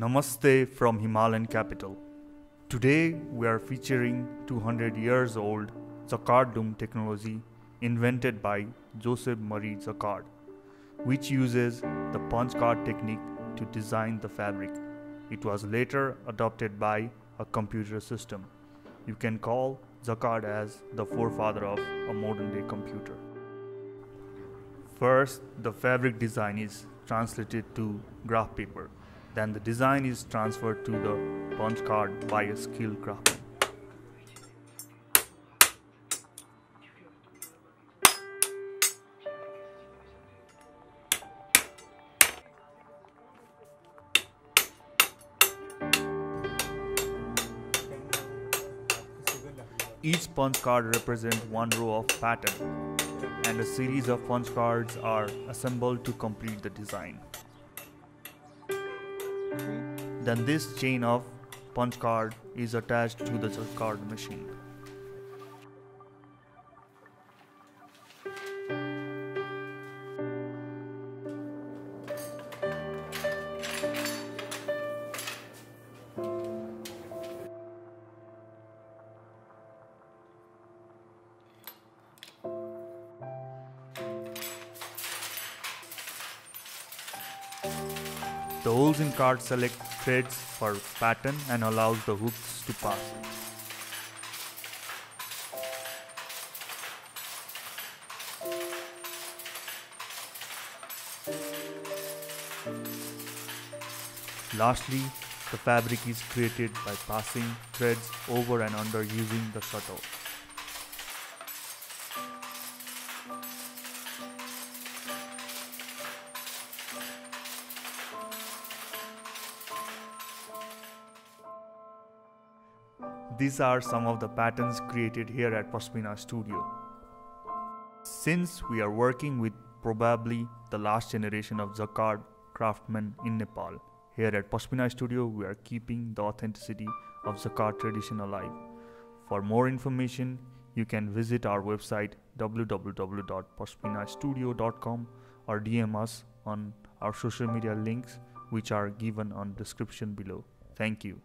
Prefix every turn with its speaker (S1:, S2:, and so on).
S1: Namaste from Himalayan capital. Today we are featuring 200 years old loom technology invented by Joseph Marie Jacquard, which uses the punch card technique to design the fabric. It was later adopted by a computer system. You can call Jacquard as the forefather of a modern day computer. First, the fabric design is translated to graph paper. Then the design is transferred to the punch card by a skilled craftsman. Each punch card represents one row of pattern and a series of punch cards are assembled to complete the design. Then this chain of punch Jacquard is attached to the card machine. The holes in card select threads for pattern and allows the hooks to pass. Lastly, the fabric is created by passing threads over and under using the shuttle. These are some of the patterns created here at Pashmina Studio. Since we are working with probably the last generation of Jacquard craftsmen in Nepal, here at Pashmina Studio we are keeping the authenticity of Jacquard tradition alive. For more information, you can visit our website www.pashminastudio.com or DM us on our social media links which are given on description below. Thank you.